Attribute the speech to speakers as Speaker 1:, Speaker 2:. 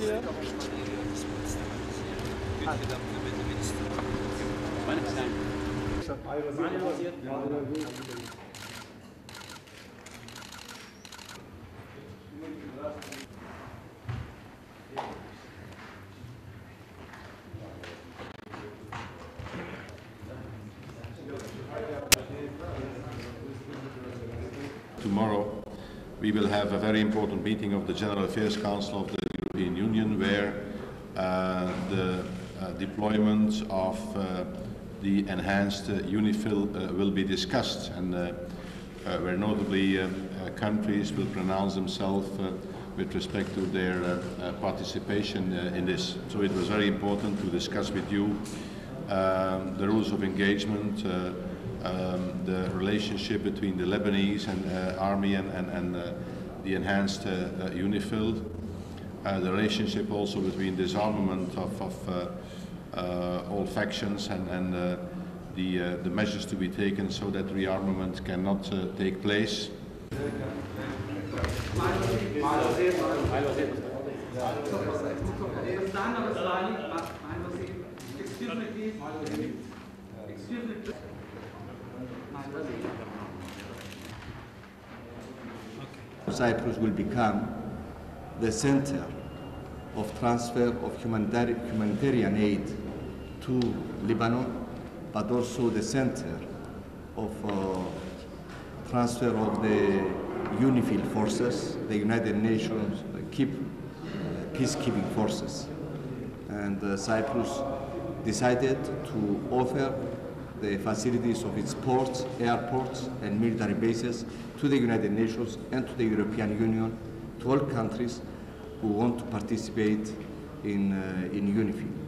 Speaker 1: hier?
Speaker 2: Meine kleinen.
Speaker 3: Tomorrow, we will have a very important meeting of the General Affairs Council of the European Union where uh, the uh, deployment of uh, the enhanced uh, UNIFIL uh, will be discussed and uh, where notably countries will pronounce themselves with respect to their participation in this. So it was very important to discuss with you um, the rules of engagement, um, the relationship between the Lebanese and, uh, army and, and, and uh, the enhanced uh, uh, UNIFIL, uh, the relationship also between disarmament of, of uh, all factions and, and the, the measures to be taken so that rearmament cannot take place.
Speaker 4: Cyprus will become the center of transfer of humanitarian aid to Lebanon, but also the center of uh, transfer of the UNIFIL forces, the United Nations uh, keep, uh, peacekeeping forces. And uh, Cyprus decided to offer the facilities of its ports, airports, and military bases to the United Nations and to the European Union, to all countries who want to participate in, uh, in UNIFIL.